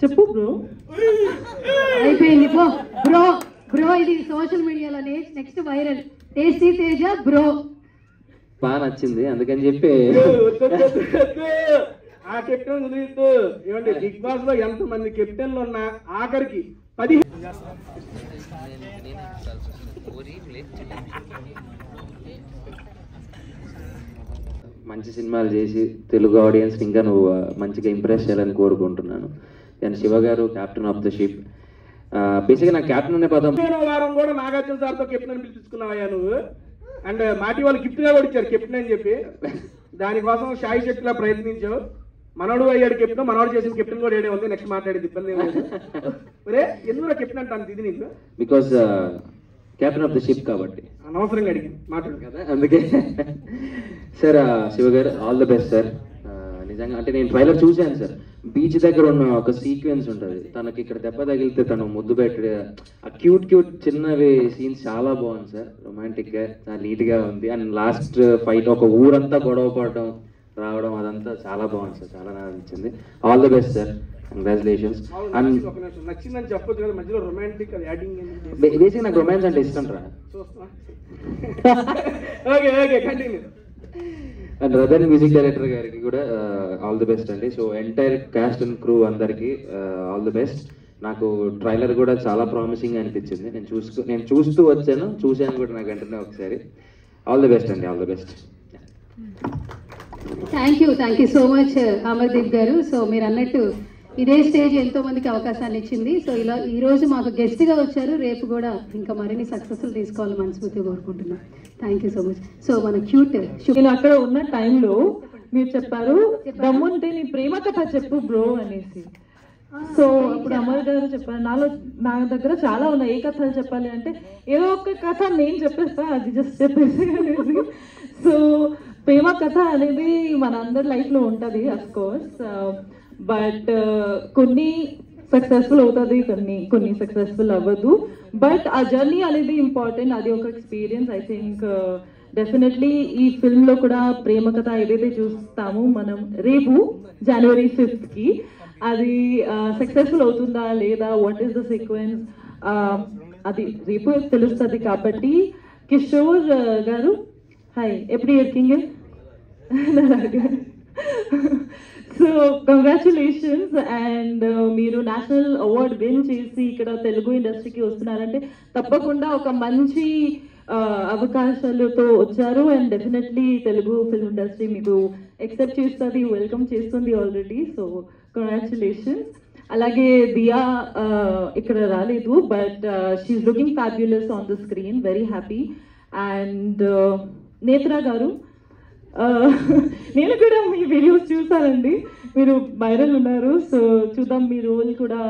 చెప్పు. బ్రో అయిపోయింది. పో. బ్రో బ్రో ఇది సోషల్ మీడియాలో next viral. Tasty Teja bro. బాగా నచ్చింది. అందుకని చెప్పి. ఆ కెప్టెన్ ఏమంటే బిగ్ బాస్లో ఎంత మంది కెప్టెన్లు ఉన్నా ఆఖరికి పది మంచి సినిమాలు చేసి తెలుగు ఆడియన్స్ ఇంకా నువ్వు మంచిగా ఇంప్రెస్ చేయాలని కోరుకుంటున్నాను. నేను శివ గారు క్యాప్టెన్ ఆఫ్ ద షిప్ బేసిక్గా నాకు క్యాప్టెన్ అనే పదం వారం కూడా నాగార్జున సార్తో కెప్టెన్ అని పిలిపించుకున్నావయ్యా నువ్వు? అండ్ మాటి వాళ్ళు గిఫ్ట్గా కూడా ఇచ్చారు కెప్టెన్ అని చెప్పి. దానికోసం షాయి శక్తిలా ప్రయత్నించావు. మనోడు అయ్యాడు కెప్టెన్ మనోడు చేసిన కెప్టెన్ కూడా ఏడే ఉంది నెక్స్ట్ మాట్లాడేది ఇబ్బంది ఒరే ఎందుకు కెప్టెన్ అంటాను ఇది నీకు? Because captain of the ship కాబట్టి. అనవసరంగా అడిగింది మాట్లాడు. కదా అందుకే. సార్ శివ గారు ఆల్ ద బెస్ట్ సార్. నిజంగా అంటే నేను ట్రైలర్ చూశాను సార్. బీచ్ దగ్గర ఉన్న ఒక సీక్వెన్స్ ఉంటుంది. తనకి ఇక్కడ దెబ్బ తగిలితే తను ముద్దు పెట్టి ఆ క్యూట్ క్యూట్ చిన్నవి సీన్స్ చాలా బాగుంది సార్. రొమాంటిక్గా చాలా నీట్గా ఉంది. అండ్ లాస్ట్ ఫైట్ ఒక ఊరంతా గొడవ పడడం రావడం అదంతా చాలా బాగుంది సార్. చాలా నచ్చింది all the best sir congratulations and. నచ్చిందని చెప్పొచ్చు కదా మధ్యలో రొమాంటిక్ యాడింగ్ బేసిక్ నాకు రొమాన్స్ అంటే ఇష్టం రా. Okay okay continue and Radhan music director గారికి కూడా ఆల్ ది బెస్ట్ అండి. So entire cast and crew అందరికి ఆల్ ది బెస్ట్ నాకు ట్రైలర్ కూడా చాలా ప్రామిసింగ్ అనిపించింది. నేను చూసుకు నేను చూస్తూ వచ్చాను. చూశాను కూడా నాకు వెంటనే ఒకసారి. ఆల్ ది బెస్ట్ అండి. All the best thank you thank you so much Amardeep గారు. సో మీరు అన్నట్టు ఇదే స్టేజ్ ఎంతో మందికి అవకాశాన్ని ఇచ్చింది. సో ఇలా ఈ రోజు మాకు గెస్ట్గా వచ్చారు. రేపు కూడా ఇంకా మరిన్ని సక్సెస్ఫుల్ తీసుకోవాలని మనస్ఫూర్తిగా కోరుకుంటున్నాం. Thank you so much so మన క్యూట్ నేను అక్కడ ఉన్న టైంలో మీరు చెప్పారు దమ్ముంటే నీ ప్రేమ కథ చెప్పు బ్రో అనేసి. సో అప్పుడు అమర్ గారు చెప్పారు నాలో నా దగ్గర చాలా ఉన్నాయి ఏ కథలు చెప్పాలి అంటే ఏదో ఒక కథ నేను చెప్పేస్తా అది జస్ట్ చెప్పేసి సో ప్రేమ కథ అనేది మన అందరి లైఫ్లో ఉంటుంది అఫ్ కోర్స్ బట్ uh, కొన్ని సక్సెస్ఫుల్ అవుతుంది కొన్ని కొన్ని సక్సెస్ఫుల్ అవ్వదు. బట్ ఆ జర్నీ అనేది ఇంపార్టెంట్ అది ఒక ఎక్స్పీరియన్స్ ఐ థింక్ డెఫినెట్లీ ఈ ఫిల్మ్లో కూడా ప్రేమ కథ ఏదైతే చూస్తామో మనం రేపు జనవరి ఫిఫ్త్కి అది uh, సక్సెస్ఫుల్ అవుతుందా లేదా వాట్ ఈస్ ద సీక్వెన్స్ అది రేపు తెలుస్తుంది కాబట్టి కిషోర్ uh, గారు హాయ్ ఎప్పుడు ఎక్కింగ్ సో కంగ్రాచులేషన్స్ అండ్ మీరు నేషనల్ అవార్డ్ విన్ చేసి ఇక్కడ తెలుగు ఇండస్ట్రీకి వస్తున్నారంటే తప్పకుండా ఒక మంచి uh, అవకాశాలతో వచ్చారు and definitely Telugu film industry మీకు ఎక్సెప్ట్ చేస్తుంది వెల్కమ్ చేస్తుంది ఆల్రెడీ సో కంగ్రాచులేషన్స్ అలాగే దియా uh, ఇక్కడ రాలేదు but she's looking fabulous on the screen very happy and Netra గారు నేను కూడా మీ వీడియోస్ చూసానండి మీరు వైరల్ ఉన్నారు సో చూద్దాం మీ రోల్ కూడా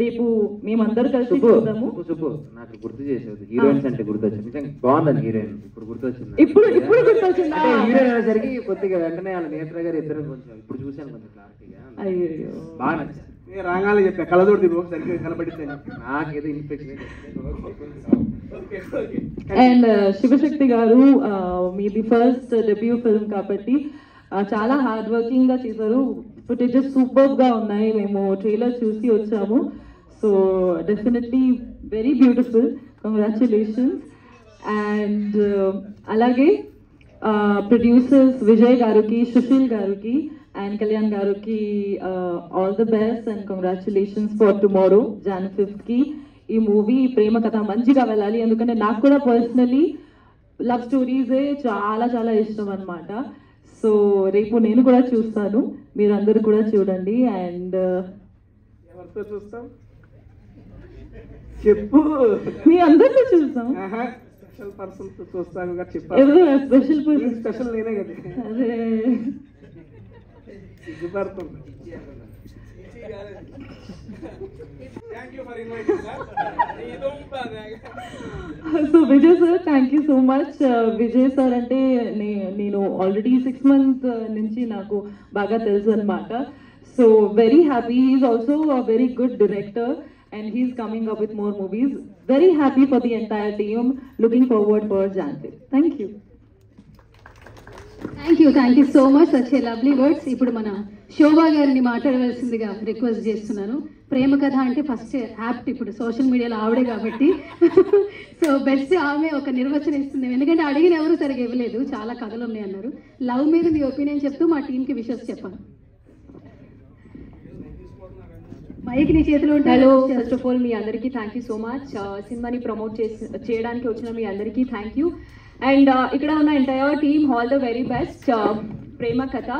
రేపు మేమందరం కలిసి చూద్దాము. సుబ్బు, నాకు గుర్తు చేసేది. హీరోయిన్స్ అంటే గుర్తొచ్చింది. నిజంగా బాగుందని హీరోయిన్ ఇప్పుడు గుర్తొచ్చింది? ఇప్పుడు ఇప్పుడు గుర్తొచ్చిందా? అంటే హీరోయిన్ అనేసరికి కొద్దిగా వెంటనే వాళ్ళ నేత్ర గారు ఇద్దరు కొంచెం ఇప్పుడు చూశాను కొంచెం క్లారిటీగా అయ్యో బాగా నచ్చింది రాగానే చెప్పా రోజు సరిగ్గా కనబడితే నాకేదో ఇన్ఫెక్షన్ అండ్ శివశక్తి గారు మీది ఫస్ట్ డెబ్యూ ఫిల్మ్ కాబట్టి చాలా హార్డ్ వర్కింగ్గా చేశారు. ఫుటేజెస్ సూపర్గా ఉన్నాయి. మేము ట్రైలర్ చూసి వచ్చాము. So definitely very beautiful congratulations and అలాగే ప్రొడ్యూసర్స్ విజయ్ గారికి సుశీల్ గారికి అండ్ కళ్యాణ్ గారికి all the best and congratulations for tomorrow June ఫిఫ్త్కి ఈ మూవీ ప్రేమ కథ మంచిగా వెళ్ళాలి. ఎందుకంటే నాకు కూడా పర్సనలీ లవ్ స్టోరీసే చాలా చాలా ఇష్టం అన్నమాట. సో రేపు నేను కూడా చూస్తాను. మీరందరూ కూడా చూడండి. అండ్ ఎవరితో చూస్తాం? చెప్పు. మీ అందరితో చూస్తాం. స్పెషల్ పర్సన్ చూస్తాను స్పెషల్ పర్సన్ స్పెషల్ నేనే కదా. అదే. సిగ్గుపడుతుంది thank you for inviting so Vijay sir thank you so much Vijay sir అంటే నేను ఆల్రెడీ సిక్స్ మంత్ నుంచి నాకు బాగా తెలుసు అనమాట so very happy is also a very good director and he's coming up with more movies very happy for the entire team looking forward for Jhansi thank you thank you thank you so much such a lovely words ఇప్పుడు మన శోభా గారిని మాట్లాడవలసిందిగా request చేస్తున్నాను. ప్రేమ కథ అంటే first apt ఇప్పుడు social మీడియాలో ఆవిడే కాబట్టి. సో బెస్ట్ ఆమె ఒక నిర్వచనం ఇస్తుంది. ఎందుకంటే అడిగిన ఎవరు సరిగా ఇవ్వలేదు. చాలా కథలు ఉన్నాయి అన్నారు. లవ్ మీద మీ ఒపీనియన్ చెప్తూ మా టీంకి విషెస్ చెప్పాను మైక్ నీ చేతిలో ఉంటే హలో చేస్తాను. ఫస్ట్ ఆఫ్ ఆల్ మీ అందరికీ థ్యాంక్ యూ సో మచ్ సినిమాని ప్రమోట్ చేసి చేయడానికి వచ్చిన మీ అందరికీ థ్యాంక్ యూ అండ్ uh, ఇక్కడ ఉన్న entire team all the very best ప్రేమ కథ.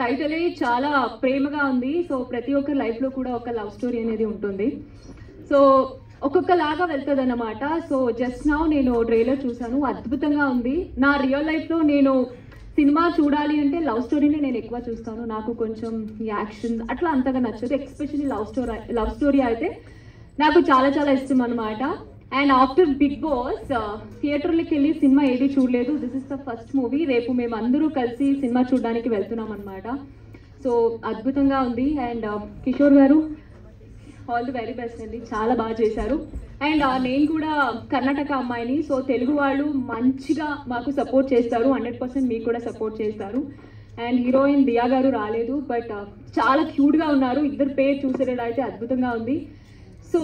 టైటిలే చాలా ప్రేమగా ఉంది. సో ప్రతి ఒక్క లైఫ్లో కూడా ఒక లవ్ స్టోరీ అనేది ఉంటుంది. సో ఒక్కొక్కలాగా వెళ్తుంది అనమాట సో జస్ట్ నా నేను ట్రైలర్ చూసాను అద్భుతంగా ఉంది. నా రియల్ లైఫ్లో నేను సినిమా చూడాలి అంటే లవ్ స్టోరీని నేను ఎక్కువ చూస్తాను. నాకు కొంచెం యాక్షన్ అట్లా అంతగా నచ్చదు. Especially love story love story అయితే నాకు చాలా చాలా ఇష్టం అనమాట అండ్ ఆఫ్టర్ బిగ్ బాస్ థియేటర్లకి వెళ్ళి సినిమా ఏది చూడలేదు. This is the first movie రేపు మేము అందరూ కలిసి సినిమా చూడడానికి వెళ్తున్నాం అనమాట సో అద్భుతంగా ఉంది. అండ్ uh, కిషోర్ గారు ఆల్ ది వెరీ బెస్ట్ అండి. చాలా బాగా చేశారు. అండ్ uh, నేను కూడా కర్ణాటక అమ్మాయిని. సో తెలుగు వాళ్ళు మంచిగా మాకు సపోర్ట్ చేస్తారు. హండ్రెడ్ పర్సెంట్ మీకు కూడా సపోర్ట్ చేస్తారు. అండ్ హీరోయిన్ దియా గారు రాలేదు. బట్ uh, చాలా క్యూట్గా ఉన్నారు. ఇద్దరు పేరు చూసేటైతే అద్భుతంగా ఉంది. సో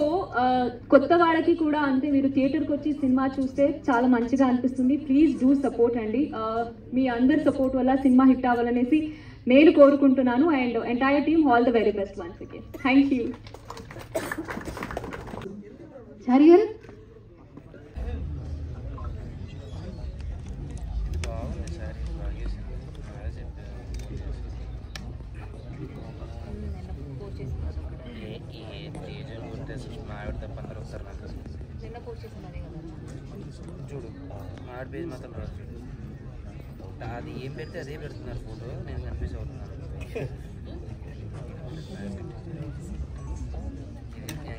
కొత్త వాళ్ళకి కూడా అంతే మీరు థియేటర్కి వచ్చి సినిమా చూస్తే చాలా మంచిగా అనిపిస్తుంది. ప్లీజ్ డూ సపోర్ట్ అండి. మీ అందరి సపోర్ట్ వల్ల సినిమా హిట్ అవ్వాలనేసి నేను కోరుకుంటున్నాను. And entire team all the very best once again thank you Chari గారు చూడు ఆడ పేజ్ మాత్రం రాదు చూడు. అది ఏం పెడితే అదే పెడుతున్నారు ఫోటో నేను కన్ఫ్యూజ్ అవుతున్నాను.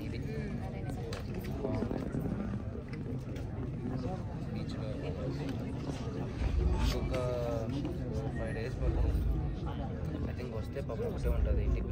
ఇది బీచ్లో ఫైవ్ డేస్ పడుతుంది. ఐ థింక్ వస్తే పాపం ఒకటే ఉంటుంది ఇంటికి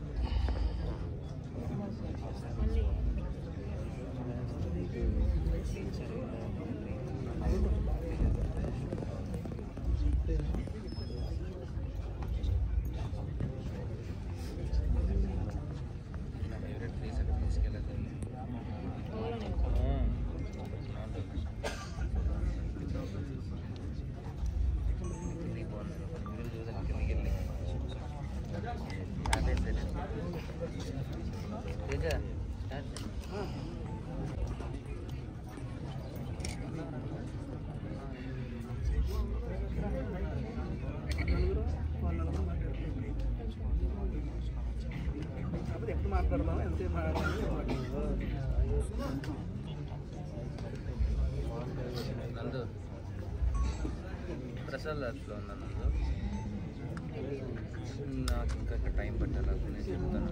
ఎప్పుడు మాట్లాడదాం ఎంతసేపు నందు ప్రసాద్ లాడ్జ్లో ఉన్నా నందు నాకు ఇంకా టైం పట్టాలి నేను చెప్తాను.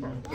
嗯。